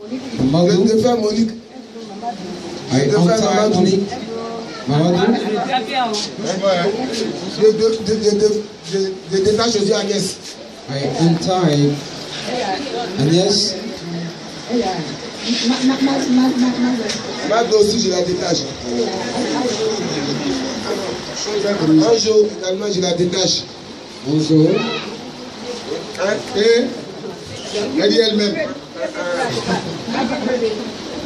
Mamadou, Je te fais Monique. Je untie Mamadou. Monique. Mamadou, Je, je, je, je, je, je, je détache Jésus Agnès. I untie Agnès. Magda aussi, je la détache. Un jour, également, je la détache. Bonjour. Hein? Et? Elle dit elle-même.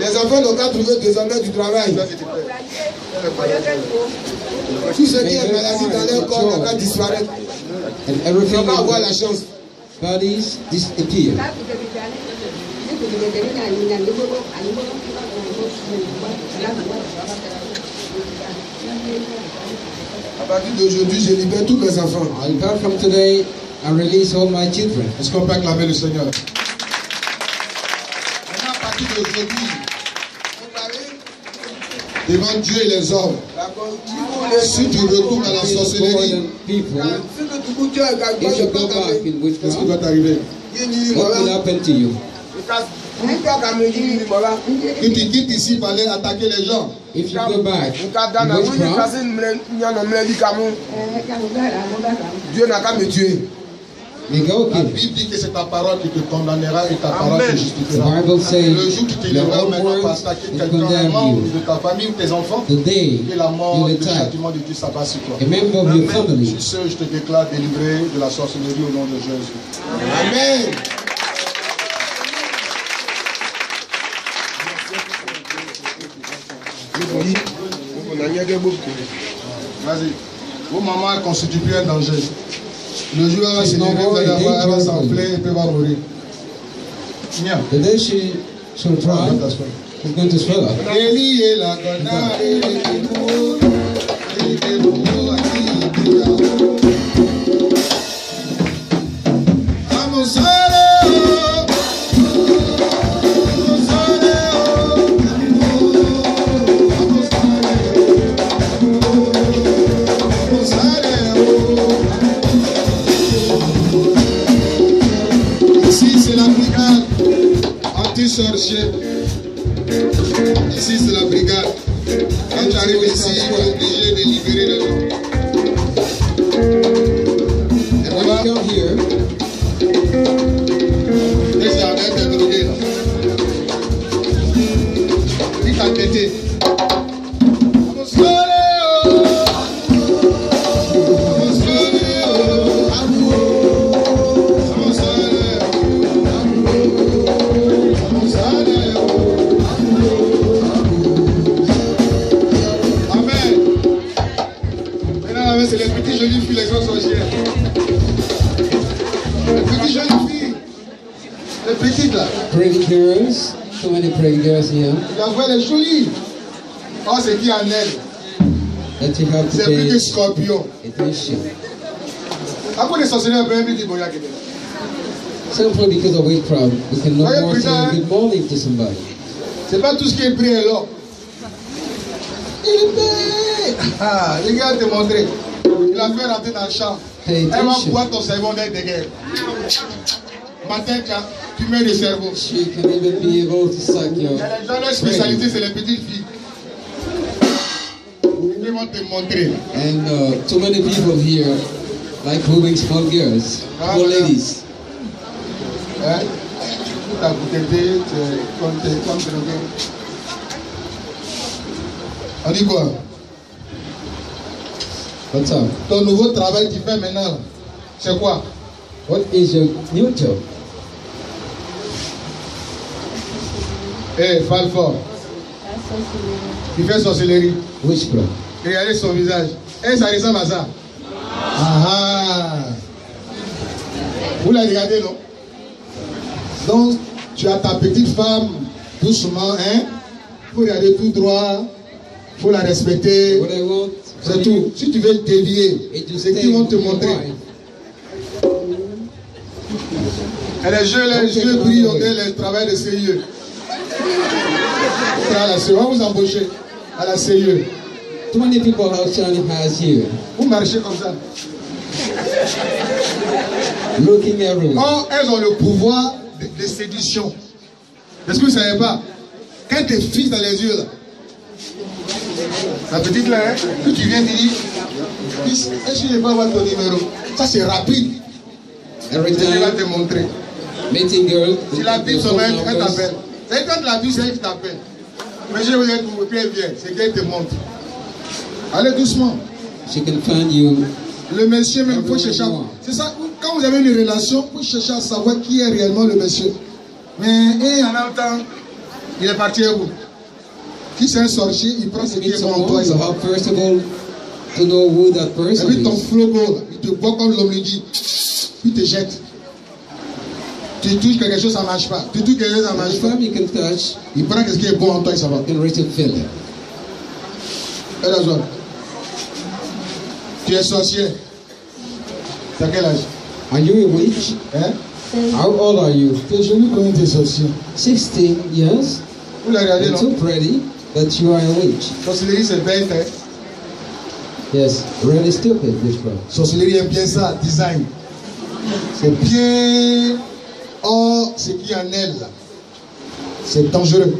Les enfants n'ont qu'à trouver désormais du travail. Tout ce qui est maladie dans leur corps n'a qu'à disparaître. Ils n'ont qu'à avoir la chance. bodies disappear. À partir d'aujourd'hui, je libère tous mes enfants. I from today, I release all my children. Est-ce qu'on peut acclamer le Seigneur? Devant Dieu et les hommes, si tu retournes à la sorcellerie, in qu'est-ce qui doit t'arriver? What will happen to you? Que tu quittes ici pour aller attaquer les gens? If you go back in witchcraft, Dieu n'a qu'à me tuer. La. Bible dit que c'est ta parole qui te condamnera et ta parole te The justifiera. Le jour qui te own maintenant attaquer will quelqu'un, membre you. de ta famille ou tes enfants, et la mort, you le châtiment de Dieu s'abat sur toi. a member of your family, Je te déclare délivré de la sorcellerie au nom de Jésus. Amen. Vas-y. Vos mamans constituent un danger. Le jour où worried, voir, elle va s'enfler et puis elle va mourir. The day she shall try, she's going to swell up. Anti-sorcier. Ici, c'est la brigade. Quand tu arrives ici, il est obligé de libérer les gens. Et voilà, you come here, les jardins de drogués. là. Il t'a pété. Girls here, La voix est jolie. Oh, c'est qui en elle C'est plus que scorpion. quoi les sorcières peuvent dire bon, il y a quelqu'un Simply because of witchcraft, we more say good morning to somebody. C'est pas tout ce qui est pris l'or. Il est bête. Ah, regarde te montrer. Il a fait rentrer dans le champ. Elle va boire ton cerveau d'être de guerre. Matin, mets le cerveau. Gens, leur spécialité, c'est les petites filles. Ils vont te montrer. And uh, too many people here like moving small girls, Ah, ladies. Hein? Tout à de comme drogué. On dit quoi? What's up? Ton nouveau travail que tu fais maintenant, c'est quoi? What is your new job? Eh, parle fort. Tu fais sorcellerie. Witchcraft. Regardez son visage. Eh, ça ressemble à ça. Ah ah. Vous la regardez, non? Donc, tu as ta petite femme, doucement, hein? Il faut regarder tout droit. Il faut la respecter. C'est tout. Si tu veux dévier, c'est qu'ils vont te montrer. Et les yeux, les yeux brillent, on dirait le travail de CIE. À la. On va vous embaucher à la CIE. Too many people how Shani has here, Vous marchez comme ça. looking everywhere. Or, elles ont le pouvoir de, de séduction. Est-ce que vous ne savez pas? Quand tu fixes dans les yeux, là, la petite là, hein, que tu viens de dire, est-ce que je peux avoir ton numéro? Ça, c'est rapide. Je vais te montrer. meeting girl, Si la Bible met, elle numbers, t'appelle. C'est quand la Bible, c'est elle qui t'appelle. Mais je vais et puis elle vient. C'est qu'elle te montre. Allez doucement. she can find you. Le monsieur, même, il faut chercher. à- C'est ça, quand vous avez une relation, il faut chercher à savoir qui est réellement le monsieur. Mais et en même temps, il est parti où? Qui c'est un sorcier, il prend ce qui est someone, toi. first of all to know who that Et puis ton là, il te voit comme l'homme lui dit, puis il te jette. Tu touches quelque chose, ça ne marche pas. Tu touches quelque chose, ça ne marche pas. time you can touch, Il prend ce qui est bon en toi, s'en va. reach. Tu es sorcier. T'as quel âge? Are you a witch? Hein? How old are you? T'es joli comme tu es sorcier. 16 years. Vous You're non? too pretty that you are a witch. Sorcellerie, c'est bête, hein? Yes, really stupid. Sorcellerie aime bien ça, design. C'est bien hors ce qui en elle. C'est dangereux.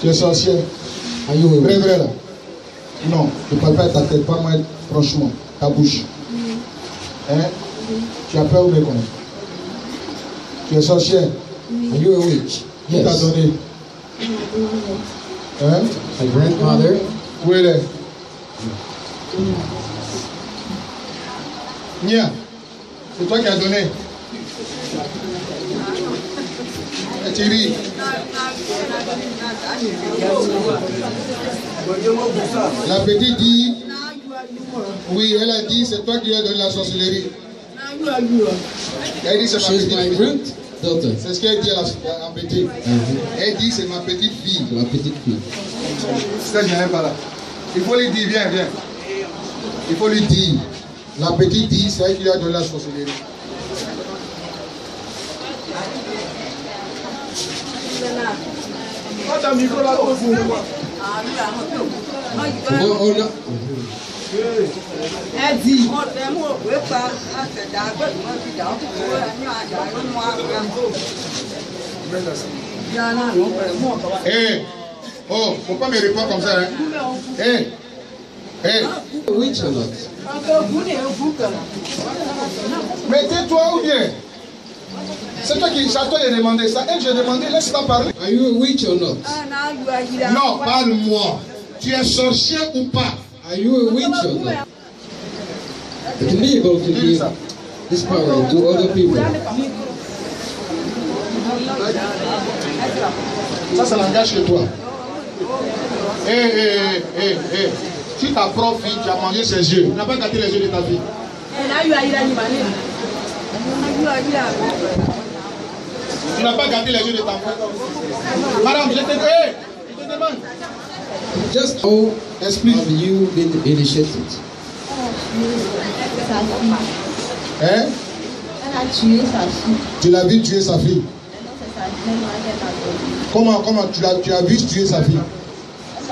Tu es sorcier. Are you a Vrai, vrai, là. Non, ne parle pas ta tête, pas moi, franchement. Ta bouche. Hein? Tu as peur ou bien quoi? Tu es sorcier? Are you a witch? Qui t'a donné? Hein? My grandmother. Où elle est? Nia, c'est toi qui as donné. La petite dit, oui, elle a dit, c'est toi qui as donné la sorcellerie. Elle dit, c'est ma petite fille. C'est ce qu'elle dit à la, à la petite. Mhm. Elle dit, c'est ma petite fille. La petite fille. Ça, je n'ai pas là. Il faut lui dire, viens, viens. Il faut lui dire. La petite dit, c'est elle qui lui a donné la sorcellerie. Oh, oh no. Hé, oh, faut pas me répondre comme ça. Hein. Hé, hé, A witch or not? mais tais-toi ou bien C'est toi qui, toi de demander ça. Elle, j'ai demandé, laisse-la parler. Are you a witch or not? Non, parle-moi. Tu es sorcier ou pas? Are you a witch or not? Can be able to Dis give ça. this power to other people. Ça, ça l'engage chez toi. Hé, hé, hé, hé, hé. Si ta propre fille, tu as mangé ses yeux, tu n'as pas gâté les yeux de ta fille. Tu n'as pas gâté les yeux de ta fille. Madame, je te, je te demande. Just how Explique. have you been initiated? Hein? Elle a tué sa fille. Tu l'as vu tuer sa fille. Comment, comment tu l'as, tu as vu tuer sa fille?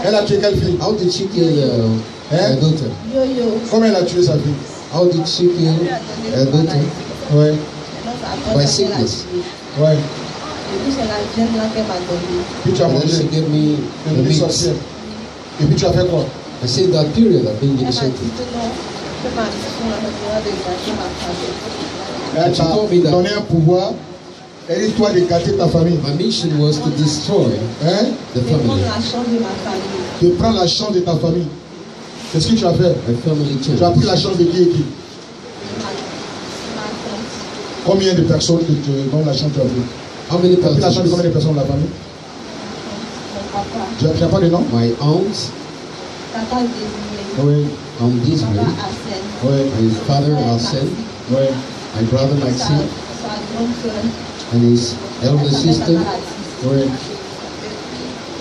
Elle a tué quelle fille? How did she kill uh, Hein? her daughter? Yo-yo. Comment elle a tué sa fille? How did she kill her daughter? Ouais, Maintenant, c'est By sickness. Ouais. Et puis, c'est la viande là qu'elle m'a donnée. Puis tu as mangé. she gave me Tu es the devenu meat. sorcière. Et puis tu as fait quoi? I said that period. Elle t'a donné un pouvoir. Elle dit toi de gâter ta famille. My mission was to destroy Hein? the De prendre family, la chance de ma famille. De prendre la chance de ta famille. C'est ce que tu as fait? my family Tu as pris la chance. de qui et Combien de personnes que tu, dont la chance tu as many Tu as pris la de combien de personnes de la famille? Mon papa, Tu n'as pas de nom? My aunt, désigné, Oui, Aunt Disney, papa Arsène, oui, my father Arsène, oui. my brother sa, Maxime, sa grande sœur, and his elder sa sister, oui,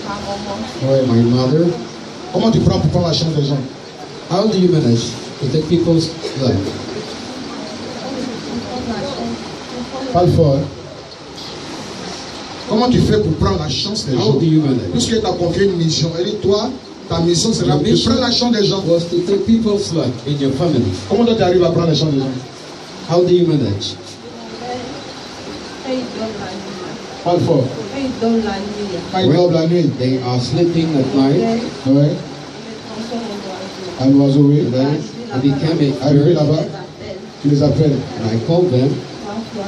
ma maman. oui. my mother. Comment tu prends pour prendre la des gens? How do you manage to take people's life? Parle fort. hein. Comment tu fais pour prendre la chance des How gens? do you manage? Puisque tu as confié une mission, elle dit toi, ta mission sera Your de mission prendre la chance des gens. was to take people's life in your family. Comment toi tu arrives à prendre la chance des gens? How do you manage? La. Parle fort. Quand ils dorment la nuit, la. They are sleeping at ils night. Ouais. Un oiseau, oui. They became a Arrivé bird. là-bas, tu les appelles. And I called them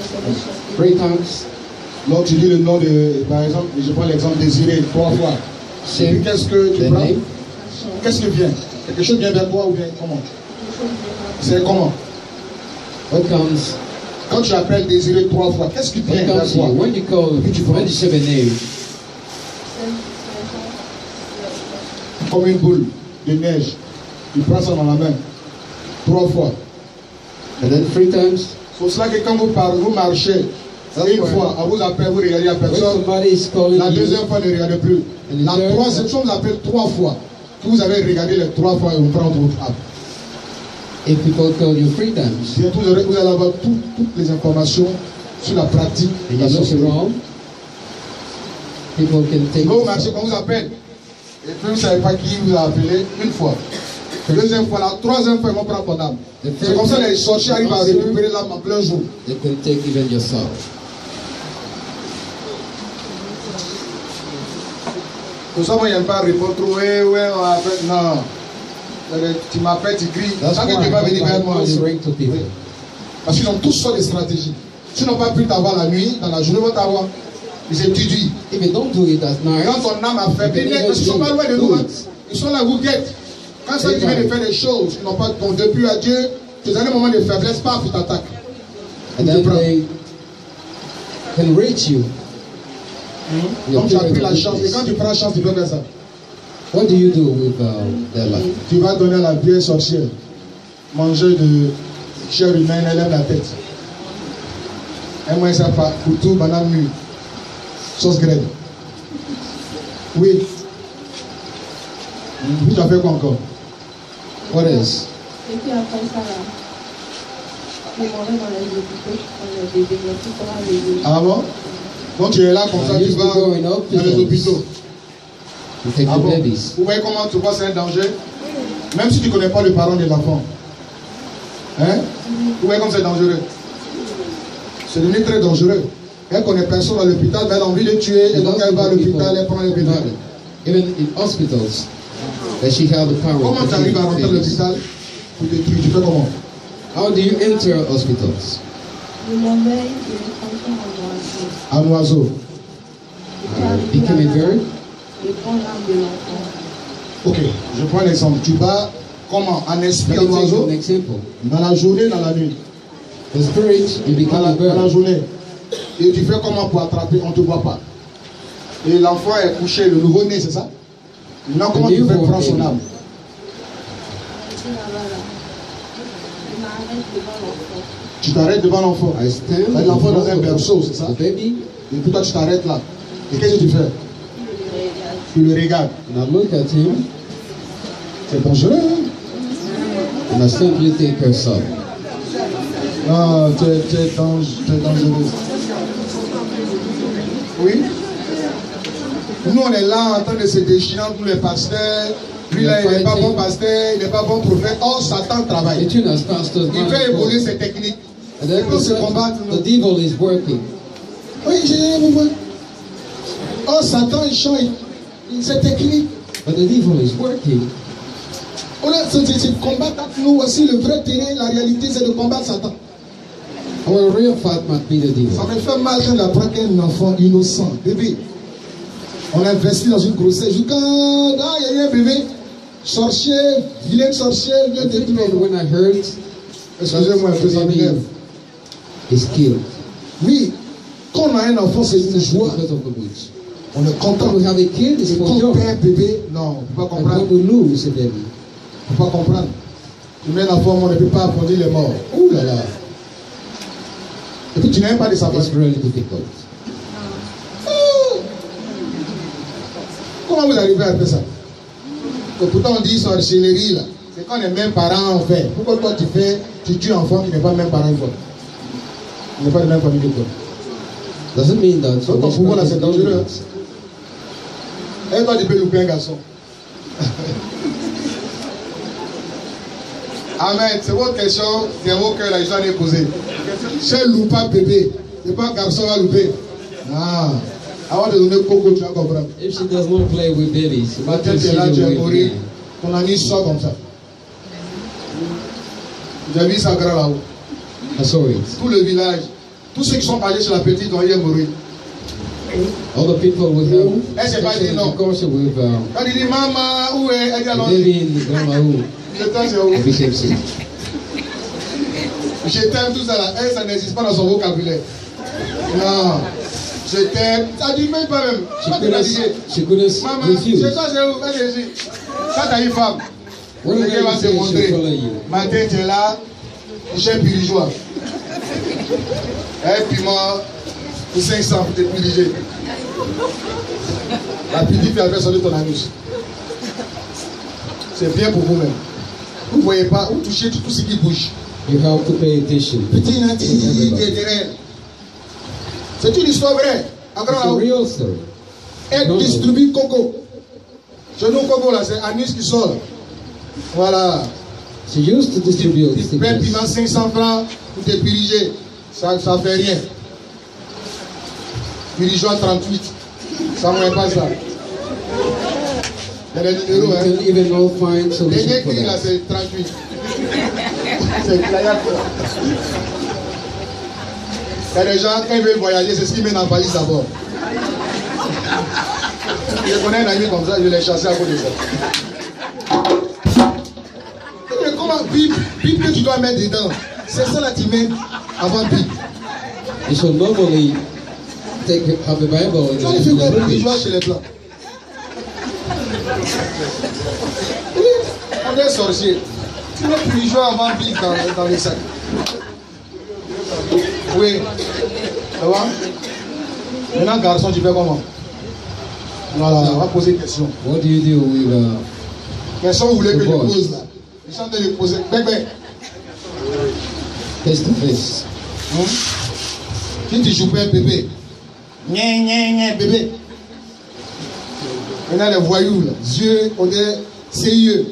C'est three times. Donc tu dis le nom de, par exemple, je prends l'exemple désiré trois fois. Et puis qu'est-ce que tu prends. Qu'est-ce qui vient Quelque chose vient vers toi ou bien comment C'est comment What comes? Quand tu appelles désiré trois fois, qu'est-ce qui vient vers toi you? When you call, you say the name, Comme une boule de neige. Tu prends ça dans la main. Trois fois. and then three times. C'est pour cela que quand vous parlez, vous marchez, une fois, on vous appelle, vous regardez la personne. La deuxième fois, ne regardez plus. La troisième fois, on vous appelle trois fois. Que vous avez regardé les trois fois et vous prenez votre app. if people call you Bientôt, vous allez avoir tout- toutes les informations sur la pratique de la people can take Quand vous marchez, quand on vous appelle, et puis vous ne savez pas qui vous a appelé une fois. Deuxième fois, la troisième fois, ils vont prendre ton âme. C'est comme ça les sorciers arrivent à récupérer l'âme en plein jour. they can take even your soul. Pour ça, moi, a pas répondre trop. Ouais, ouais, on appelle. Non. Euh, Tu m'appelles, tu cries. That's Ça why que tu vas I venir vers moi. Parce qu'ils ont tous sortes de stratégies. S'ils n'ont pas pu t'avoir la nuit, dans la journée, ils vont t'avoir. Ils étudient. If you don't do it at night, Quand ton âme a fait, ils ne sont pas loin de nous. hein. Ils sont là, vous guettent. Quand ça, tu viens de faire des choses, ils n'ont pas ton depuis à Dieu, tu as un moment de faiblesse, paf, ils t'attaquent. and then they can reach you. Your Donc tu as pris la chance. Et quand tu prends la chance, tu peux faire ça. What do you do with um, their life? Tu vas donner à la vieille sorcière. Manger de chair humaine, elle lève la tête. Et moi, ça pas. Couteau, banane mûre. Sauce graine. Oui. Puis tu as fait quoi encore? What else? Et puis après ça, dans les hôpitaux, bébés, Ah bon? Donc tu es là comme ça, I tu vas dans les hôpitaux. Ah bon? Vous voyez comment tu vois c'est un danger? Même si tu ne connais pas le parent de l'enfant. Hein? Vous voyez comme c'est dangereux C'est devenu très dangereux. Elle ne connaît personne dans l'hôpital, mais elle a envie de tuer, et donc elle va à l'hôpital, elle prend not- Even in hospitals, that she had the power Comment to tu arrives à rentrer l'hôpital pour te tuer Tu fais comment? How do you enter hospitals? M'enveillent, ils les transforment en oiseaux. Un oiseau. Become a là-bas, bird? De. Ok, je prends l'exemple. Tu vas comment En esprit, un oiseau? an example. Dans la journée, dans la nuit. The spirit, you dans become dans la journée. Et tu fais comment pour attraper? On ne te voit pas. Et l'enfant est couché, le nouveau-né, c'est ça? Maintenant, comment tu fais newborn prendre son âme. Tu t'arrêtes devant l'enfant. L'enfant dans un berceau, c'est ça Et puis toi, tu t'arrêtes là. Et qu'est-ce que tu fais. Tu le regardes. C'est dangereux, hein? I simply take her soul. Non, tu es, tu es dang- tu es dangereux. Oui? Nous, on est là en train de se déchirer entre les pasteurs. Lui, là, il n'est pas bon pasteur, il n'est pas bon prophète. Or, Satan travaille. Il fait évoluer ses techniques. faut se combattre. the, devil is working. Oui, j'ai vous voyez. Oh, Satan, il change. Ses techniques. But the devil is working. On a c'est combattre nous aussi. Le vrai terrain, la réalité, c'est de combattre Satan. Our real fight must be the Ça devil. me fait mal quand j'apprends qu'un enfant innocent, bébé, on a investi dans une grossesse. Dis, quand ah, il y a eu un bébé, sorcier, de The tout man, when I heard Excusez-moi is killed Oui, quand on a un enfant, c'est une joie. On est content. When we have a kid, it's Et for quand on perd un bébé, non, on ne peut pas comprendre. On ne peut pas comprendre. Tu mets l'enfant, on ne peut pas applaudir les morts. Ouh là là. Et puis tu n'as même pas de sa it's really difficult. Comment vous arrivez à faire ça Pourtant on dit sorcellerie là. C'est quand les mêmes parents ont fait. Pourquoi toi tu fais, tu tues un enfant qui n'est pas même parent Il n'est pas de même famille que toi. Doesn't mean that Donc ton là c'est dangereux. Et toi tu peux louper un garçon. Amen. C'est votre question, c'est vos cœurs là, je dois les poser. C'est louper bébé. C'est pas un garçon va louper. Ah. If she does not play with babies, what tête she do with? Ton ami sort comme ça. J'ai vu ça grand là-haut. I saw it. Tout le village, tous ceux qui sont âgés sur la petite doivent y mourir. All the people will have Eh, c'est pas dit non. with uh, Quand il dit maman, où est Elle dit alors, baby Grandma who je t'aime, c'est où? Epilepsy. Je t'aime, tout ça là. Eh, ça n'existe pas dans son vocabulaire. Non. Je t'aime. Ça dit même pas même. De couldn't, dire. she couldn't Maman, c'est toi, c'est où dit, ça t'as une femme. Gars va saying? montrer. Matin, tu es là, coucher pirigeois. Un piment pour 500 pour te piriger. La petite fait avec sonner ton anus. C'est bien pour vous-même. Vous ne voyez pas, vous touchez tout ce qui bouge. Have to pay attention. Petit C'est une histoire vraie. Elle distribue coco. Chez nous, coco, là, c'est anus qui sort. Voilà. She used to distribute Tu piment 500 francs pour te piriger. Ça ne fait rien. Pirigeon 38. Ça ne pas ça. Il y a des numéros, hein. even find solution cri, là, c'est 38. c'est clair. Il y a des gens, quand ils veulent voyager, c'est ce qu'ils mettent dans la valise d'abord. Je connais un ami comme ça, je l'ai chassé à cause de ça. Mais comment, bip, bip que tu dois mettre dedans, c'est ça là, tu mets avant bip. You should normally take have a Bible Tu vois, il fait quoi joue chez les blancs. Oui, on est sorcier. Tu mets plus jouer avant bip dans, dans les sacs. Oui. Ça va? Maintenant, garçon, tu fais comment Voilà, on va poser une question. What do you do with uh, Question, vous voulez que je pose là Je suis en train de poser. Bec, bec. face to face? Hein? Si tu joues pas un bébé, gna gna gna bébé. Maintenant les voyous là, yeux, on est CIE.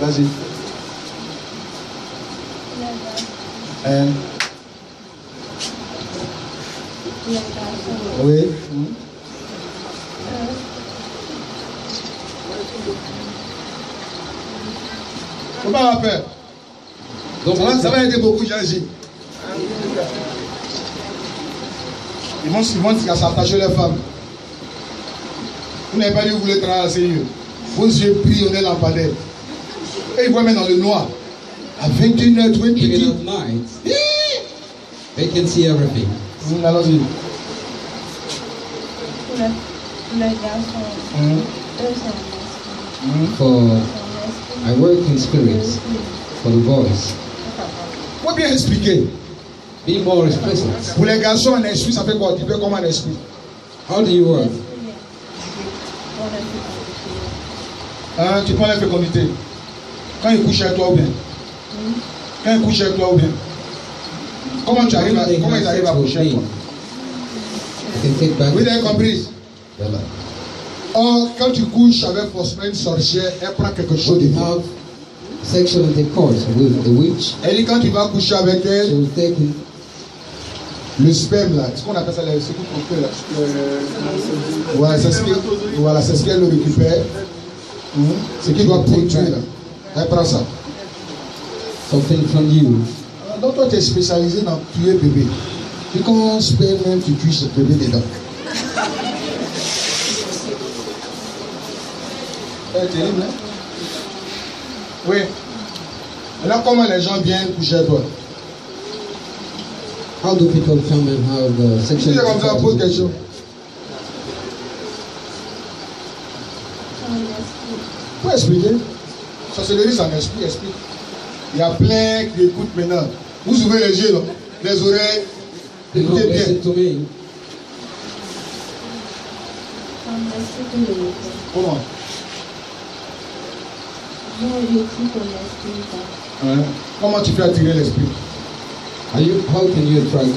Vas-y. Hein? Oui. Faut pas avoir peur. Don't Ça va, aider beaucoup, Jésus. Ils vont, ils vont s'attacher les femmes. Vous n'avez pas dit que vous voulez travailler Seigneur. Vos yeux brillent, on est lampadaire. Et ils voient même dans le noir. À 21h, tu es Even petit. at night, they can see everything. Hum, Allons-y. Pour le, pour le garçon, eux, c'est un hum. For. I work in spirits. For the boys, Faut bien expliquer. be more explicit. Pour les garçons, un esprit, ça fait quoi? Tu fais comme un esprit. How do you work? Hein, tu prends la fécondité. Quand il couche avec toi ou bien? Quand il couche avec toi ou bien? Comment tu arrives à, comment ils arrivent à coucher toi? Vous avez compris. Or, quand tu couches avec forcément une sorcière, elle prend quelque chose de toi. sexual intercourse with the witch. Elle dit quand tu vas coucher avec elle, le sperme là, ce qu'on appelle ça, le- ce qu'on fait là. euh, Voilà, c'est ce que- voilà, c'est ce qu'elle récupère. Hum, Ce qu'il doit produire là. Elle prend ça. something from you. Donc toi tu es spécialisé dans tuer bébé. Quand sperme même, tu tues ce bébé dedans. C'est terrible, hein? Oui. Maintenant, comment les gens viennent coucher avec toi? How do people come and have uh, Si sexual c'est comme ça, pose question. Pour expliquer, sorcellerie, un esprit, esprit. Il y a plein qui écoutent maintenant. Vous ouvrez les yeux, là, les oreilles, écoutez bien. Comment? Hein? Comment tu fais attirer l'esprit? Are you, how can you attract?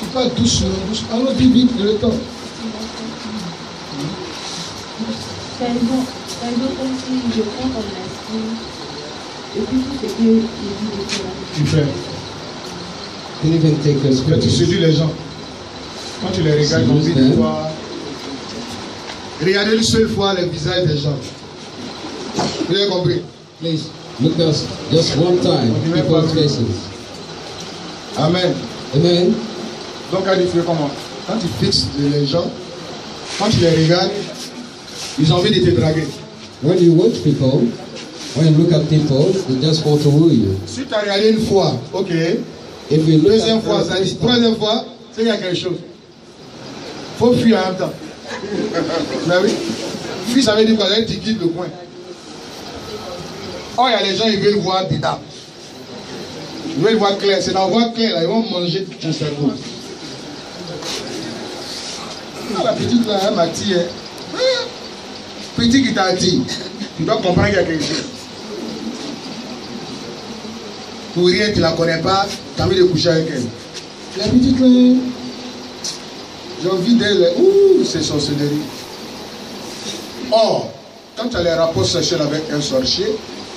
Tu parles doucement, doucement. Allons, dis vite, le temps. Bon comme si je prends ton esprit Et puis si c'est que can even take your Mais tu séduis les gens. Quand tu les regardes, ils ont envie de voir. Regardez une seule fois les visages des gens. Vous avez compris? Please look us just one time, people's faces. Amen. Amen. Donc, quand tu fais comment? Quand tu fixes les gens, quand tu les regardes, ils ont envie de te draguer. When you watch people, when you look at people, they just want to woo you. Si tu as regardé une fois, ok. If you look Deuxième fois, ça dit. Troisième fois, c'est qu'il y a quelque chose. faut fuir en même temps. Mais oui. Fuir, ça veut dire quoi? Ça veut dire quittes le coin. Oh, il y a les gens, ils veulent voir dedans. Ils veulent voir clair. C'est dans voir clair, là, ils vont manger ton cerveau. Ah, la petite là, elle m'a dit. Ah, Petit qui t'a dit, tu dois comprendre qu'il y a quelque chose. Pour rien, tu la connais pas, tu as envie de coucher avec elle. La petite là, j'ai envie d'elle, ouh, c'est sorcellerie. Or, quand tu as les rapports sexuels avec un sorcier,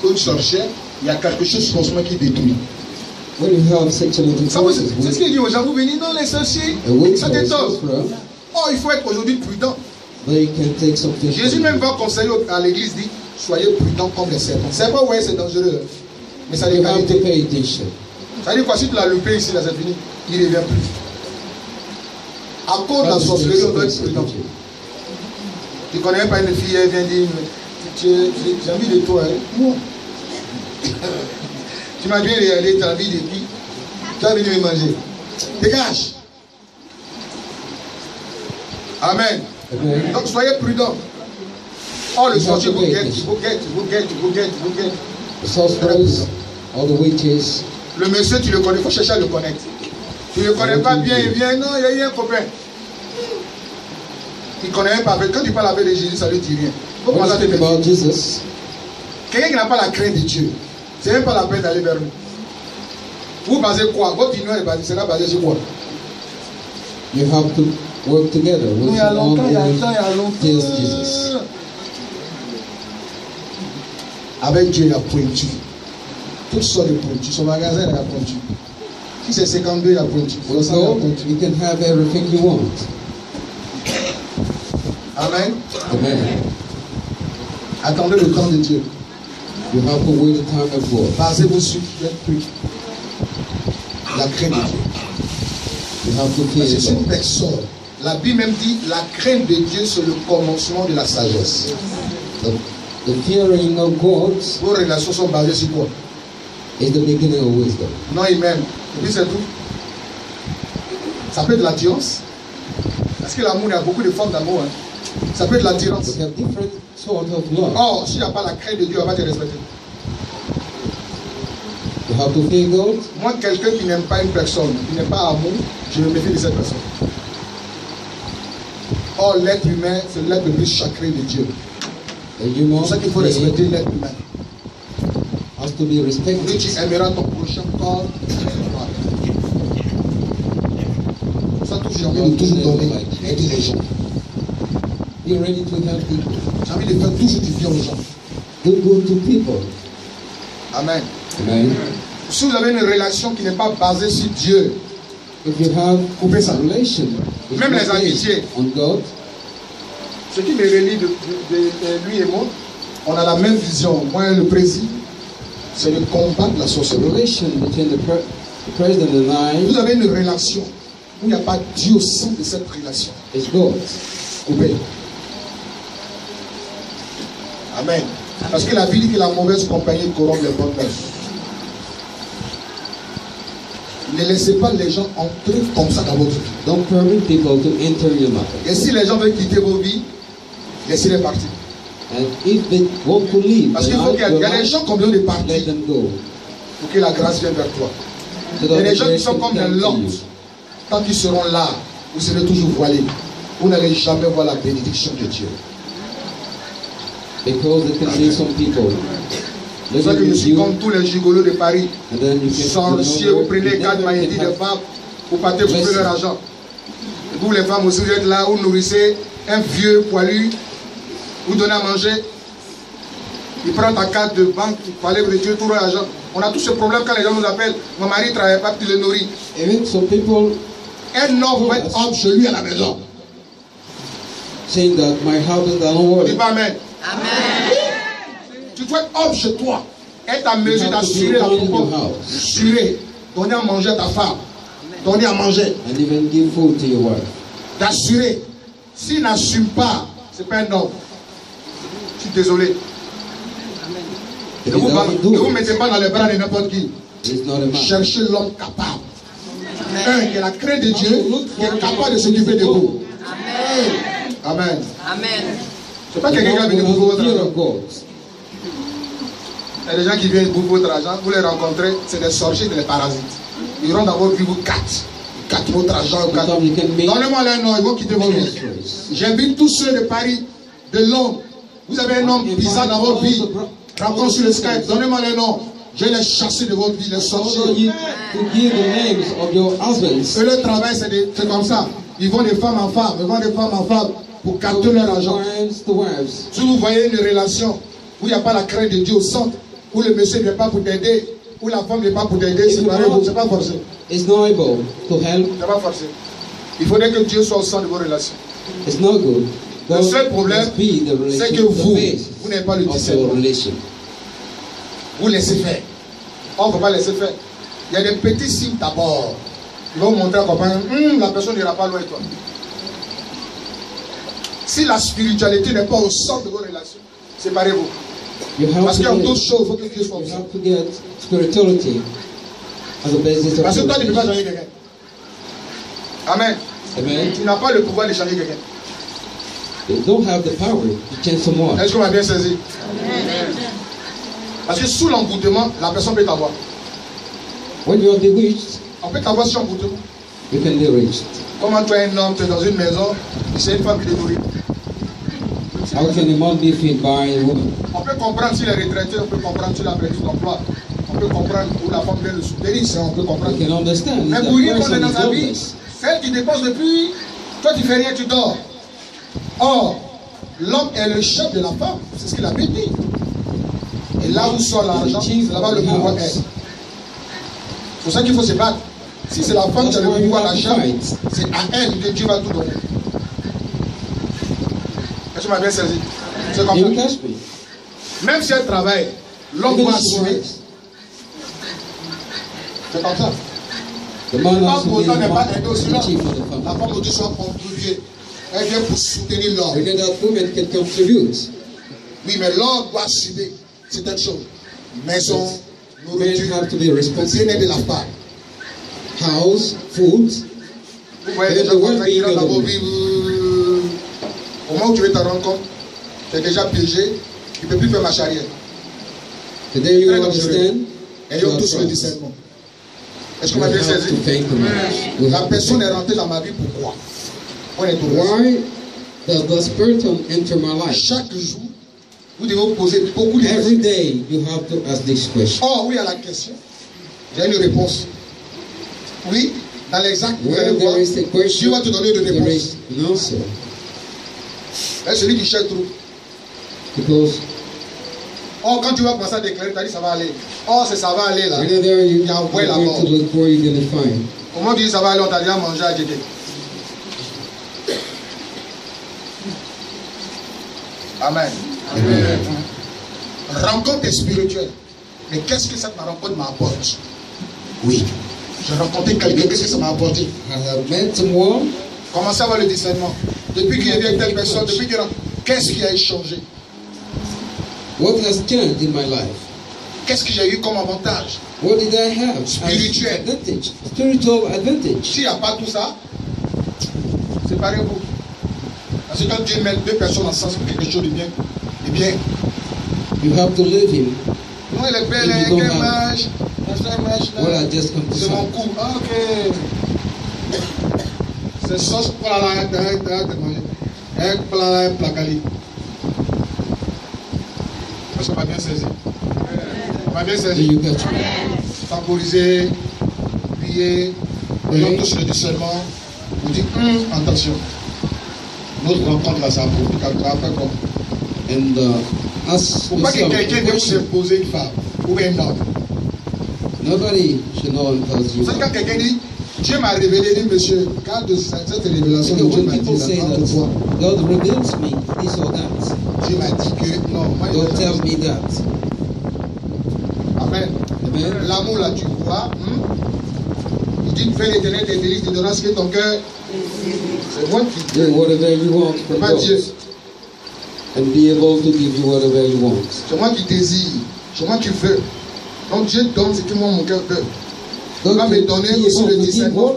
une sorcière, il y a quelque chose forcément qui détruit. when you have sexual intercourse C'est ce qu'il dit aux gens, vous venez, non, les sorciers, ça t'étonne. Oh, il faut être aujourd'hui prudent. Jésus même va conseiller à l'église, dit, soyez prudents comme les serpents. C'est pas, ouais, c'est dangereux. Mais ça pay attention. Ça dire quoi Si tu l'as loupé ici, là, c'est fini. Il ne revient plus. À cause de la sorcellerie, on doit être prudent. Tu connais même pas une fille, elle vient dire J'ai envie de toi. Hein? Tu m'as bien regardé, tu as envie de qui? Tu as venu me manger. Dégage. Amen. Donc soyez prudents. Oh, le sorcier vous guette, vous guette, vous guette, vous guette, vous guette. The sorcerers, all the witches, Le monsieur, tu le connais, il faut chercher à le connaître. Tu ne le connais pas bien, il vient, non, il y a eu un copain. Il ne connaît même pas. Quand tu parles avec Jésus, ça ne lui dit rien. Faut commencer à te about Jesus, Quelqu'un qui n'a pas la crainte de Dieu, c'est même pas la peine d'aller vers lui. Vous basez quoi? Votre union est basée, sera basée sur quoi? You have to work together with y a tells. Jesus. Avec Dieu, il a pointu. Toutes sortes de pointus. Son magasin, il a pointu. Si c'est 52, il a pointu? Pointu. you can have everything you want. Amen. Amen. Attendez le temps de Dieu. You have to wait the time of God. Basez-vous sur. La crainte de Dieu. You have to fear c'est une personne. La Bible même dit la crainte de Dieu, c'est le commencement de la sagesse. The, the fearing of God Vos relations sont basées sur quoi? is the beginning of wisdom. Non, il m'aime. Et puis c'est tout. Ça peut être l'attirance. Parce que l'amour, il y a beaucoup de formes d'amour. hein. Ça peut être l'attirance. Sort of love. Or, s'il n'y a pas la crainte de Dieu, on va te respecter. You have to fear God. Moi, quelqu'un qui n'aime pas une personne, qui n'aime pas amour, je me méfie de cette personne. Or, l'être humain, c'est l'être le plus sacré de Dieu. C'est ça qu'il faut respecter l'être humain. has to be Et tu respected. aimeras ton prochain corps. Ça, toujours, j'ai envie de toujours donner, aider les gens. Be ready to help people. J'ai envie de faire toujours du bien aux gens. Do good to people. Amen. Amen. Si vous avez une relation qui n'est pas basée sur Dieu, If you have Coupez ça. relation Même les amitiés. ce qui me relie de, de- de- de lui et moi, on a la même vision. Moi et le président, c'est de combattre la sorcellerie. Vous avez une relation où il n'y a pas Dieu au sein de cette relation. is God. Coupez. Amen. Parce que la Bible dit que la mauvaise compagnie corrompt les bonnes mœurs. Ne laissez pas les gens entrer comme ça dans votre vie. Don't permit people to enter your life. Et si les gens veulent quitter vos vies, laissez-les partir. And if they want to leave, Parce qu'il faut qu'il y, a- your il y a des gens qui ont de go. pour que la grâce vienne vers toi. Il y a des gens qui sont comme des you. Tant qu'ils seront là, vous serez toujours voilés. Vous n'allez jamais voir la bénédiction de Dieu. Because there can be some people C'est pour ça que je suis you, comme tous les gigolos de Paris. know, vous prenez quatre can de femmes, vous partez pour Blessing. leur argent. Vous, les femmes aussi, vous êtes là, vous nourrissez un vieux poilu, vous donnez à manger. Il prend ta carte de banque, il fallait retirer tout l'argent. On a tous ce problème quand les gens nous appellent. Mon mari ne travaille pas, puis il le nourrit. Even some people Un homme va être homme chez lui à la maison. saying that my husband doesn't On work. dit pas Amen. Tu dois être homme chez toi. Être en mesure d'assurer la house. Assurer. Donner à manger à ta femme. Donner à manger. and even give food to your wife. D'assurer. S'il n'assume pas, c'est pas un homme. Je suis désolé. Ne vous, ne vous mettez pas dans les bras de n'importe qui. Cherchez l'homme capable. Un qui a la crainte de Dieu, qui est capable de s'occuper de vous. Amen. Amen. C'est pas quelqu'un qui bouffer Who votre has the fear argent. of God. Il y a des gens qui viennent bouffer votre argent, vous les rencontrez, c'est des sorciers, des parasites. Ils rentrent dans votre vie, vous quatre. Quatre votre argent, vous quatre. Donnez-moi leur nom, ils vont quitter vos vies. J'invite tous ceux de Paris, de Londres. Vous avez un homme bizarre dans votre vie. Rencontre sur le Skype, donnez-moi les noms. Je les chasser de votre vie, les sorciers. Et leur travail, c'est comme ça. Ils vont de femme en femme, ils vont de femme en femme pour capter leur argent. Si vous voyez une relation où il n'y a pas la crainte de Dieu au centre, où le monsieur n'est pas pour t'aider, où la femme n'est pas pour t'aider, c'est pareil, c'est pas forcé. Is not able to help. C'est pas forcé. Il faudrait que Dieu soit au centre de vos relations. It's not good. Le seul problème, c'est que vous, vous n'avez pas le discernement. Vous laissez faire. On ne peut pas laisser faire. Il y a des petits signes d'abord. Ils vont montrer à copain, Hum, la personne n'ira pas loin de toi. Si la spiritualité n'est pas au centre de vos relations, séparez-vous. You have Parce to qu'il y a d'autres get, choses, il faut que Dieu soit au you centre. have to get spirituality as a basis of Parce que toi, tu ne peux pas your changer quelqu'un. Amen. Amen. Tu n'as pas le pouvoir de changer quelqu'un. You don't have the power to change someone. Est-ce qu'on m'a bien saisi? Parce que sous l'engoutement, la personne peut t'avoir. When you are bewitched, On peut t'avoir sous l'engoutement. you can be reached. Comment toi, un homme, tu es dans une maison, c'est une femme qui te nourrit. How can a man be fed by a woman? On peut comprendre s'il est retraité, on peut comprendre s'il a perdu son emploi. On peut comprendre où la femme vient le soutenir, ça, on peut comprendre. understand Mais pour that qu'on est dans is vie, celle qui dépense depuis, toi tu fais rien, tu dors. Or, l'homme est le chef de la femme, c'est ce qu'il a dit. Et là où sort l'argent, c'est là-bas le pouvoir est. C'est pour ça qu'il faut se battre. Si c'est la femme qui a le pouvoir fight. c'est à elle que Dieu va tout donner. Tu m'as bien saisi C'est comme ça. Même si elle travaille, l'homme doit assumer. C'est comme ça. n'est pas one- aidé aussi là. La femme aussi soit contribuée. Elle vient pour soutenir l'homme. Oui, mais l'homme doit assumer certaines choses. Maison, nourriture, bien-être de la femme. House, food, Vous voyez Mais déjà le comme ça qui well-being rentrent dans of vos the vies. euh, Au moment où tu veux te rendre compte, tu es déjà piégé, tu ne peux plus faire marche arrière. today you Très dangereux. understand. Ayons you tous le discernement. Est-ce You qu'on m'a bien have to saisi La personne est rentrée dans ma vie pourquoi? On est Why does the spirit enter my life? Chaque jour, vous devez vous poser beaucoup de Every questions. day you have to ask this question. Or, oui à la question, j'ai une réponse. Oui, dans l'exact, vous allez voir, Dieu va te donner une réponse. an answer. Et celui qui cherche trop. Because Oh, quand tu vas commencer à déclarer, tu as dit ça va aller. Oh, c'est ça va aller là. you Il y a un là-bas. Comment tu dis ça va aller, on t'a déjà mangé à Djédé. Amen. Rencontre spirituelle. Mais qu'est-ce que cette rencontre m'apporte? Oui. J'ai rencontré quelqu'un, qu'est-ce que ça m'a apporté? Commencez à avoir le discernement. Depuis qu'il y a telle personne, depuis qu'il y a... Qu'est-ce qui a échangé What has changed in my life? Qu'est-ce que j'ai eu comme avantage? What did I have? Spirituel. advantage? Spiritual advantage. S'il n'y a pas tout ça, séparez-vous. Parce que quand Dieu met deux personnes ensemble, c'est quelque chose de bien. De bien. You have to leave him. Est don't have- match. Un match là. What I just come to C'est mon coup. Ah, ok. C'est sauce pour la de manger. Un plat, un plat quali. Parce qu'on m'a bien saisi. Bien saisi. Temporiser, prier, le discernement. Vous dites, attention. Notre rencontre là, ça après quoi And uh, yourself quelqu'un vous une femme ou un homme. Nobody should know you. Vous savez, quand quelqu'un dit, Dieu m'a révélé, dit, monsieur, garde cette cette révélation Dieu m'a dit, toi. God reveals me this or that, Dieu m'a dit que, non, moi, God je- tell me that. Amen. Amen. L'amour, là, tu vois. hein? Il dit, fais l'éternel tes délices, te donnera ce que ton cœur. C'est moi qui Do whatever you want from pas Dieu. And be able to give you whatever you want. C'est moi qui désire. C'est moi qui veux. Donc Dieu donne ce que moi, mon cœur veut. God va can me donner aussi le discernement.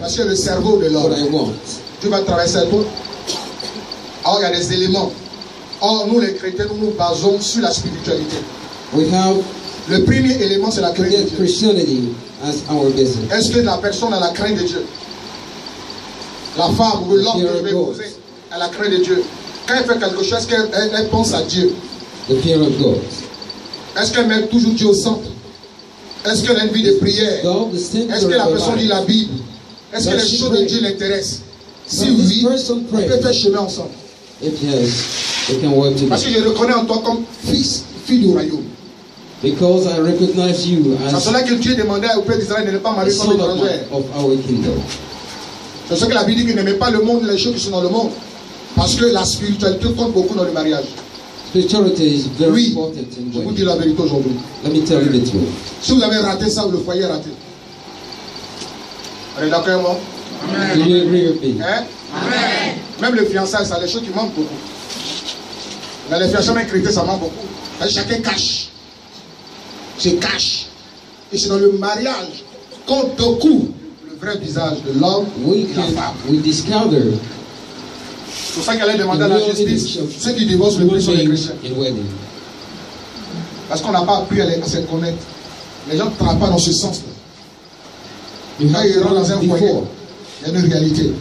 Parce que le cerveau de l'homme, what I want. Dieu va traverser tout. Or, il y a des éléments. Or, nous les chrétiens, nous nous basons sur la spiritualité. We have Le premier élément, c'est la crainte de Dieu. Est-ce que la personne a la crainte de Dieu? La femme ou l'homme que je vais épouser a la crainte de Dieu. Quand elle fait quelque chose, qu'elle elle- elle pense à Dieu. Est-ce qu'elle met toujours Dieu au centre? Est-ce qu'elle a une vie de prière Est-ce que la personne lit la. Bible Est-ce que les choses de? Dieu l'intéressent? Si oui, on peut faire chemin ensemble. Parce que je reconnais en toi comme fils, fille du royaume. Because I recognize you C'est cela que Dieu demandait au peuple d'Israël de ne pas marier comme étrangère. C'est ce que la Bible dit qu'il n'aimait pas le monde, les choses qui sont dans le monde. Parce que la spiritualité compte beaucoup dans le mariage. Spirituality is very Oui, important in je vous dis la vérité aujourd'hui. Let me tell you the truth. Si vous avez raté ça, le foyer raté. On est d'accord avec moi Do you agree with me? Hein Même le fiançailles, ça, les choses qui manquent beaucoup. Mais les fiançailles même chrétiens, ça manque beaucoup. Que chacun cache. Se cache. Et c'est dans le mariage qu'on découvre le vrai visage de l'homme We et la can femme. we discover C'est pour ça qu'elle a demandé à la justice. Ceux qui divorcent le plus sont les chrétiens. Parce qu'on n'a pas appris à, les- à se connaître. Les gens ne travaillent pas dans ce sens-là. You Quand ils rentrent dans un foyer, il y a une réalité.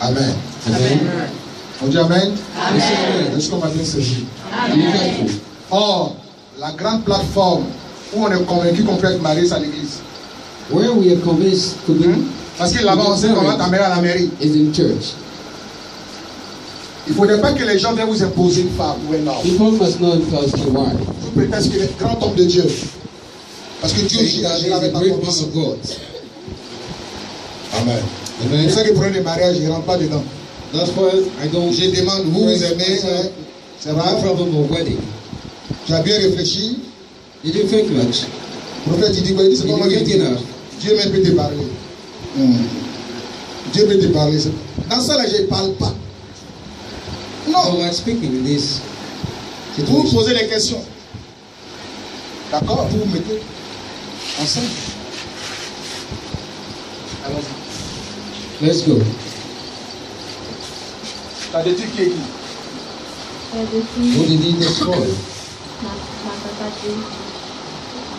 Amen. Amen. On dit Amen? Amen. Est-ce qu'on va bien saisi Be careful. Or, la grande plateforme où on est convaincu qu'on peut être marié, c'est à l'église. Where we are convinced to be Parce que là-bas, on sait qu'on va t'amener à la mairie. is in church. Il ne faudrait pas que les gens viennent vous imposer une femme ou un homme. People must know impose the why. Sous prétexte qu'il est grand homme de Dieu. Parce que Dieu aussi that a he agi is a avec of God. Amen. Amen. C'est ça que pour les mariages, ils ne rentrent pas dedans. That's why I don't Je demande, vous, vous aimez, hein, c'est no vrai, problem of wedding. tu as bien réfléchi? You think much? Le prophète, il dit, dit, c'est pas moi qui? Dieu même peut te parler. Hmm. Dieu peut te parler. Dans ça, là, je ne parle pas. So Non, like speaking in this vous posez des questions. D'accord Vous vous mettez ensemble. Allons-y. Let's go. T'as des trucs qui est qui depuis did he destroy? ma, ma tata Dieu,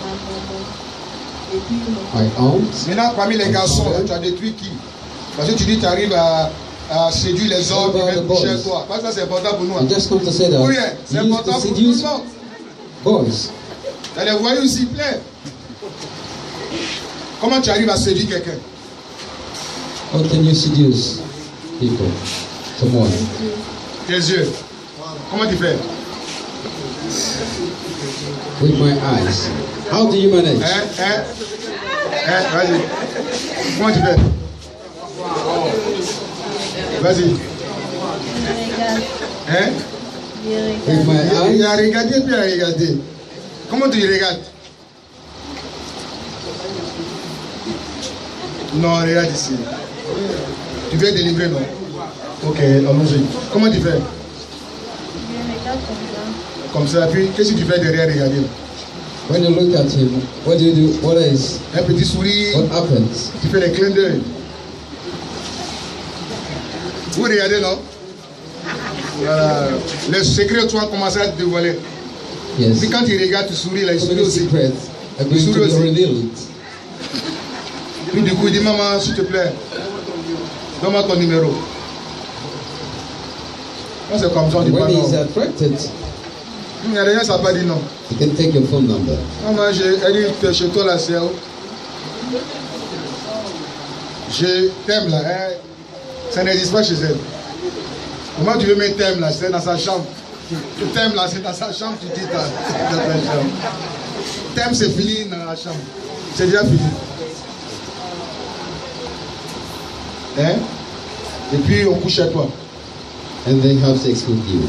ma maman, et puis mon My aunt. Maintenant, parmi les garçons, tu as détruit qui Parce que tu dis que tu arrives à, à séduire les hommes qui the coucher avec toi. Parce que c'est important pour nous. Hein. just come to say Pour that rien, c'est important pour monde. boys. A les voyous aussi plein. Comment tu arrives à séduire quelqu'un? How can you seduce people? Someone. Tes yeux. Comment tu fais? With my eyes. How do you manage? Hein Hein? Hein Vas-y. Comment tu fais? Vas-y. Hein? Il a regardé puis il a regardé. Comment tu regardes? Non, regarde ici. Tu viens délivrer, non? Ok, allons-y. Comment tu fais? Je regarde comme ça. Comme ça, puis qu'est-ce que tu fais derrière regarder? When you look at him, what do you do? What is? Un petit sourire, What happens? tu fais des clins d'œil. Vous regardez, non? Voilà. Le secret, tu vas commencer à te dévoiler. Yes. Puis quand tu regardes, tu souris, là, il So sourit aussi. secrets be Souris aussi. Puis du coup, il dit, maman, s'il te plaît, donne-moi ton numéro. Quand c'est comme ça, on dit pas non. Il n'y a rien, ça n'a pas dit non. he can take your phone number. Maman, elle dit, t'es chez toi là, c'est où Je t'aime là, hein. Ça n'existe pas chez elle. Comment tu veux mettre t'aime là, c'est dans sa chambre. Tu t'aimes là, c'est dans sa chambre, tu dis ta chambre. T'aimes, c'est fini dans la chambre. C'est déjà fini. Hein? Et puis on couche chez toi. And they have sex with you.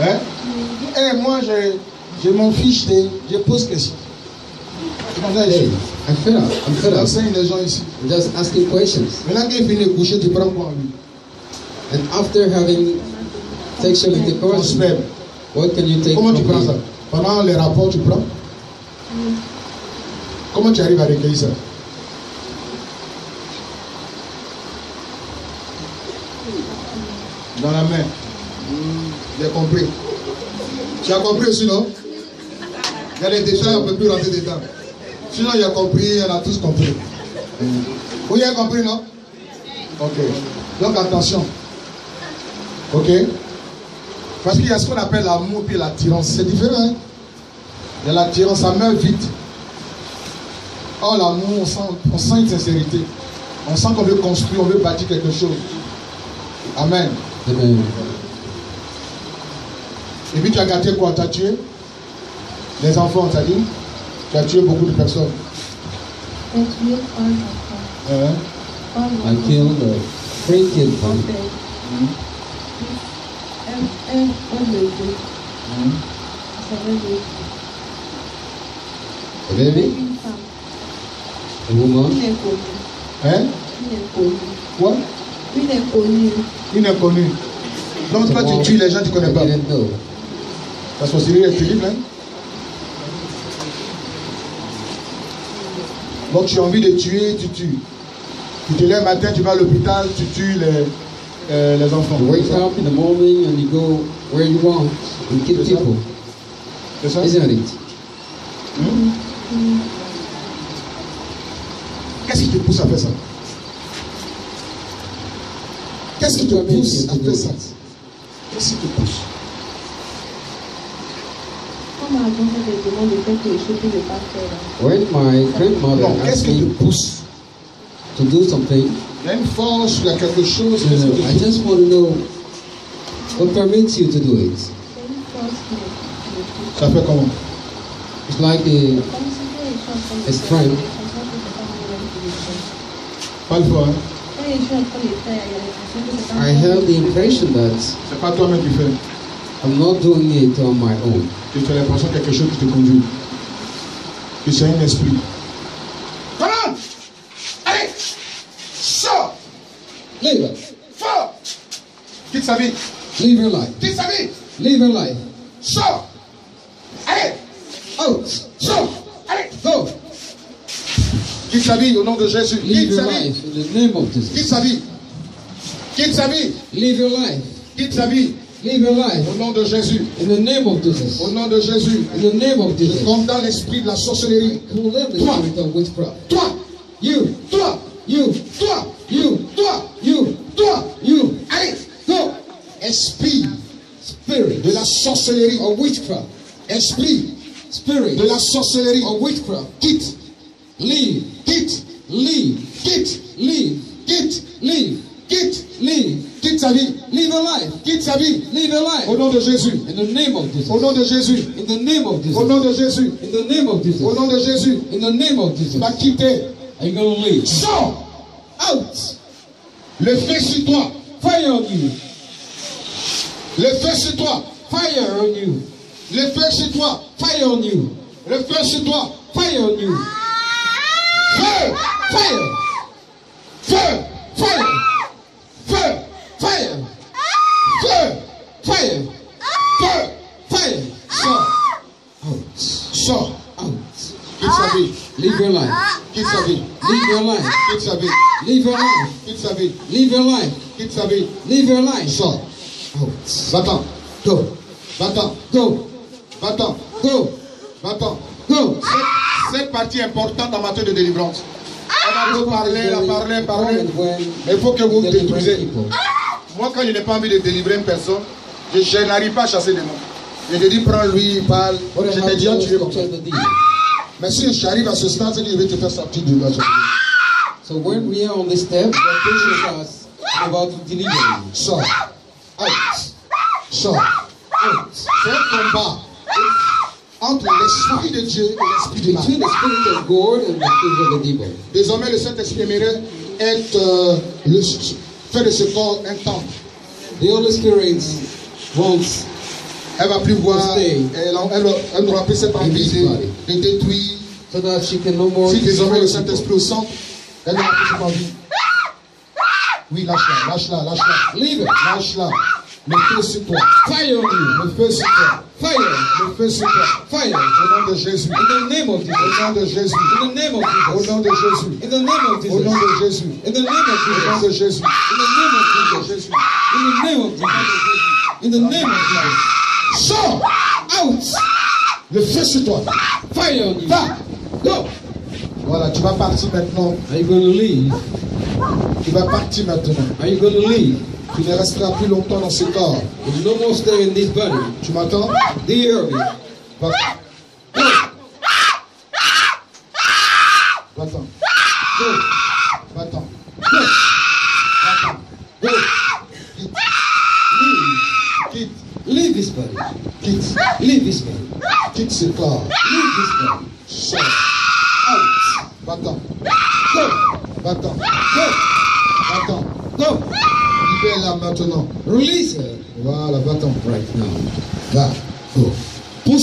Hein? Eh, moi, je, je m'en fiche, de, je pose question. Hey. I'm fed up. I'm fed up. J'enseigne les gens ici. I'm just asking questions. Maintenant qu'il finit de coucher, tu prends quoi en lui? And after having sexual intercourse, what can you take Comment tu prends ça? Pendant les rapports, tu prends? Comment tu arrives à recueillir ça? Dans la main. Hmm, J'ai compris. Tu as compris aussi, non? Il y a des détails, on ne peut plus rentrer dedans. Sinon, il a compris, on a tous compris. Vous avez compris, non? Ok. Donc, attention. Ok? Parce qu'il y a ce qu'on appelle l'amour et l'attirance. C'est différent. Hein? Il y a l'attirance, ça meurt vite. Or, l'amour, on sent, on sent une sincérité. On sent qu'on veut construire, on veut bâtir quelque chose. Amen. Amen. Et puis tu as gâté quoi? Tu as tué? Les enfants, t'as dit? Tu as tué beaucoup de personnes. J'ai tué trois enfants. Hein? Trois I killed uh, three kids. Père. Un, un, un bébé. Ça veut dire A baby, une femme. woman, Une inconnue. Hein? Une inconnue. Quoi? Une inconnue. Une inconnue. Donc toi tu tues les gens que tu ne connais pas. La sorcellerie est terrible, hein? Donc tu as envie de tuer, tu tues. Tu te lèves matin, tu vas à l'hôpital, tu tues les, euh, les enfants. You wake up in the morning and you go where you want and kill people, C'est ça? isn't it? Qu'est-ce qui te pousse à faire ça? Qu'est-ce qui te pousse à faire ça? Qu'est-ce qui te pousse? When my grandmother non, asked me pousse? to do something, même force, il quelque chose. No, no, I just want to know what permits you to do it. Ça fait comment? It's like a, a strength. Pas le fort. I have the impression that I'm not doing it on my own. Tu as l'impression qu'il y a quelque chose qui te conduit. Que c'est un esprit. Comment? Allez! Sors! It. Fort! Quitte sa vie! Leave your life. Quitte sa vie! Leave your life. Sors! Allez! Out. Sors! Allez! Go. Quitte sa vie au nom de Jésus. Leave Quitte your sa vie. life in the name of Quitte Jesus. sa vie. Quitte sa vie. Leave your life. Quitte sa vie. Your life Au nom de Jésus. in the name of Jesus. Au nom de Jésus. In the name of Je Jesus. condamne l'esprit de la sorcellerie. Toi. Toi! You, Toi! you, Toi! you, Toi! you, Toi! you. Allez! Go. Esprit Spirit de la sorcellerie. of witchcraft. Esprit Spirit de la sorcellerie. of witchcraft. Quitte! Leave, Quitte! leave, Quitte! leave, Quitte! leave, Quitte! leave. Quitte sa vie! Leave your life. Quitte sa vie! Leave Au life. nom de Jésus! In the name of Jesus. Au nom de Jésus! In the name of Au Jesus. nom de Jésus! In the name of Jesus. Au nom de Jésus! In the name of Jesus. vas quitter! Are you going to leave? Sors! Out. Le feu sur toi! Fire on you. Le feu sur toi! Fire on you. Le feu sur toi! Fire on you. Le feu sur toi! Fire on you. Feu! Fire. Feu! Fire. Feu! Fire. Feu! Fire. Feu! Out. Out. Leave your life. Quitte! Leave your life. Quitte! Leave your life. Quitte! Leave your life. Quitte! Leave your life. Sors! Out. Go. Va-t'en! Go. Va-t'en! Go. Va-t'en! Go. Cette, cette partie importante dans ma tête de délivrance. On a parler. When Mais il faut que vous me détruisez. people. Moi, quand je n'ai pas envie de délivrer une personne, je, je n'arrive pas à chasser des mots. Je te dis, prends-lui, il parle. Je I t'ai have déjà to do tué is comme to ça. tell the demon. Mais si j'arrive à ce stade, c'est que je vais te faire sortir de sorcellerie. So when we are on this step, the patient us about to deliver you. Sors. Out. C'est un combat entre l'esprit de Dieu et l'esprit du mal. Désormais, le Saint-Esprit aimerait être, euh, le, faire de ce corps un temple. The Holy Spirit wants Elle va plus voir, elle, elle, elle n'aura plus cette envie de, de détruire. so that she can no more Si désormais le. Saint-Esprit au centre, elle n'aura plus cette envie. Oui, lâche-la, lâche-la, lâche-la. Lâche-la. Le feu sur toi. Fire on you. Le feu sur toi. Fire. Le feu sur toi. Fire. Au nom de Jésus. In the name of Au Jesus. nom de Jésus. In the name of Au Jesus. nom de Jésus. In the name of Au nom Jesus. de Jésus. In the name of Au nom de Jesus. Jésus. In the name of Jesus. In the name of Jesus. In the name of Jesus. Sors. Out. Le feu sur toi. Fire on you. Va. Go. Voilà, tu vas partir maintenant. Are you going to leave? Tu vas partir maintenant. Are you going to leave? Tu ne resteras plus longtemps dans ce corps. No more stay in this body. Tu m'entends? Do you hear me? Va-t'en. Go. Va-t'en. Go. Va-t'en. Go. Quitte. Leave. Quitte. Leave this body. Quitte. Leave this body. Quitte ce corps. Leave this body. Sors. Out. Va-t'en. Go. Va-t'en. Go. Va-t'en. Go. Libère-la maintenant. Release her Voilà, va-t'en. right now. Va. Go.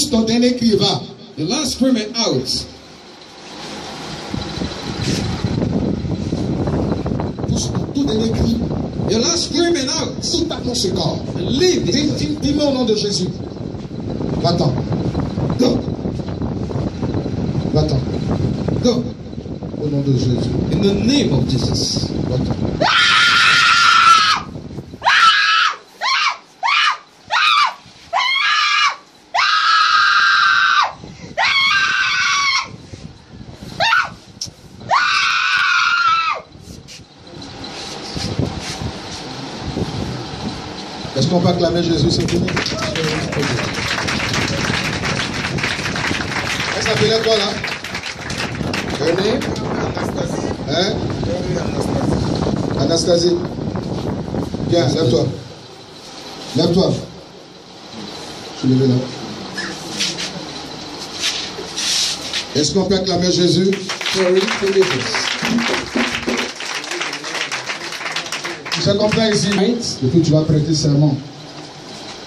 Pousse ton dernier cri, va. The last screaming out. Pousse ton tout dernier cri. Your last screaming out. Tout à ce corps. Dis-moi au nom de Jésus. Va-t'en. Go. Va-t'en. Go. Au nom de Jésus. In the name of Jesus. Va-t'en. Est-ce qu'on peut acclamer Jésus, c'est fini Elle s'appelait quoi là René Hein? Anastasie. Viens, lève-toi. Lève-toi. Je suis levé là. Est-ce qu'on peut acclamer Jésus? Comme ça ici? Right? Et puis tu vas prêter serment.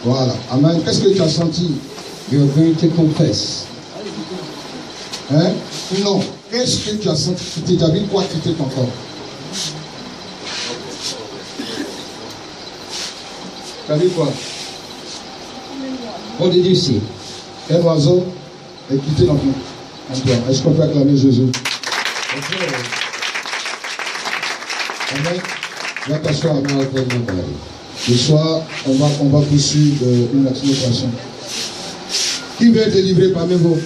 Voilà. Amen. Qu'est-ce que tu as senti? You are going to confess. Hein? Non. Qu'est-ce que tu as senti? Quitter as vu quoi? Quitter ton corps Tu as vu quoi? What did? Un oiseau est quitté dans ton toi. Est-ce qu'on peut acclamer Jésus? Amen. Come out of my body. Ce soir, on va, on va poursuivre euh, une accélération. Qui veut être délivré parmi vous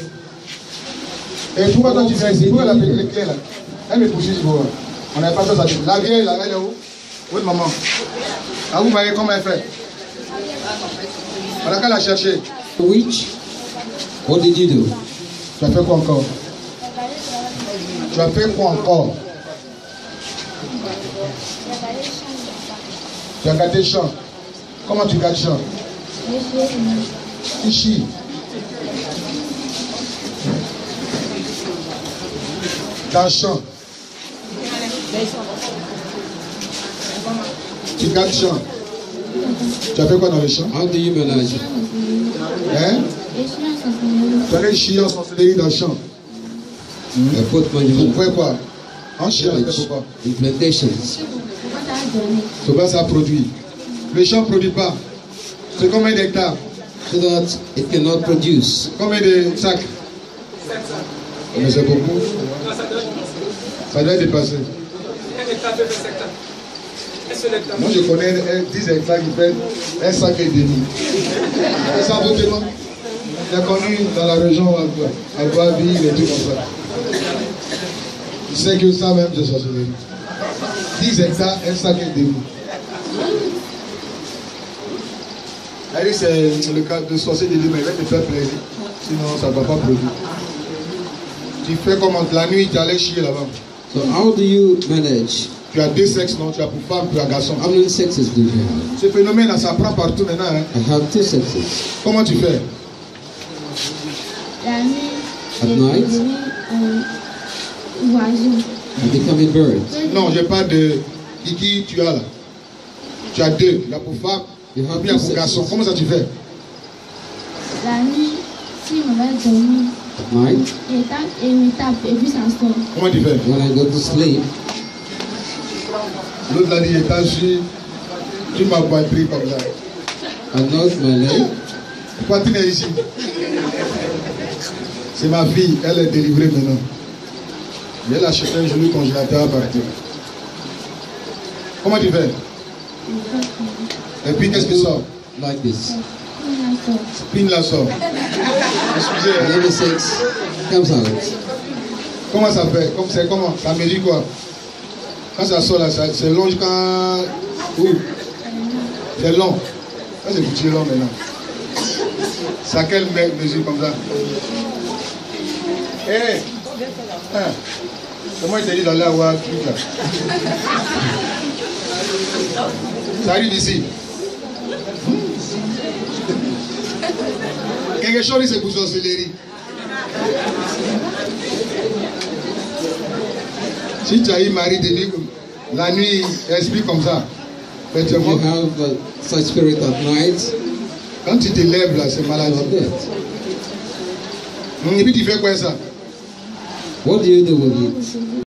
Et pourquoi toi tu viens ici Pourquoi la clé là Elle me poursuit vous. On n'avait pas de ça. La vieille là, elle est où? Est maman? Ah, vous voyez comment elle fait? On a qu'à la chercher. Which? What did you do? Tu as fait quoi encore? Tu as fait quoi encore? Tu as gâté le champ. Comment tu gâtes le champ Ici. Dans champ. Tu gâtes le champ. Tu as fait quoi dans le champ How do you manage? Hein Tu as fait chiant sorcellerie dans le champ. I put my Pourquoi quoi En chiant, c'est pourquoi in plantations Comment ça produit Le champ ne produit pas. C'est combien d'hectares so that it cannot produce. Combien de sacs Mais c'est beaucoup. Ça doit dépasser. Moi, je connais un 10 hectares qui fait un sac et demi. C'est ça votre nom J'ai connu dans la région à Boisville et tout comme ça. Je sais que ça même, je sorcellerie. 10 hectares, un sac et demi. Elle dit c'est le cas de sorcier de mais il va te faire plaisir. Sinon, ça ne va pas produire. Tu fais comment La nuit, tu allais chier là-bas. So how do you manage? Tu as deux sexes, non? Tu as pour femme, tu as garçon. How many sexes do you have? Ce phénomène-là, ça prend partout maintenant. Hein. I have two sexes. Comment tu fais? La nuit, At night? un oiseau. Non, je parle de qui, qui tu as là. Tu as deux. Il y a pour femme, You have puis il y a two pour garçon. Comment ça tu fais? La nuit, si on va dormir, night, et tape, et me tape, et puis ça sort. Comment tu fais? When I go to sleep, L'autre l'a dit, il est assis. Tu m'as battu comme ça. I nod my leg. Poitrine est ici. C'est ma fille, elle est délivrée maintenant. Je vais acheté un joli congélateur à partir. Comment tu fais? Et puis qu'est-ce qui sort? Like this. Ça. Pine la sort. Excusez, And hein. then the sex comes out. comment ça fait? Comme c'est comment? Ça me dit quoi? Quand ça sort là, ça- c'est long où C'est long. Ça c'est foutu long maintenant. C'est à quelle me- mesure comme ça? Eh hein? Comment il t'a dit d'aller avoir un truc là Ça arrive ici. Quelque chose c'est pour sorcellerie. Si tu as eu mari de nuit, la nuit, esprit comme ça. Mais tu have uh, such spirit at night, Quand tu te lèves là, c'est. Hum, Et puis tu fais quoi ça? What do you do with it?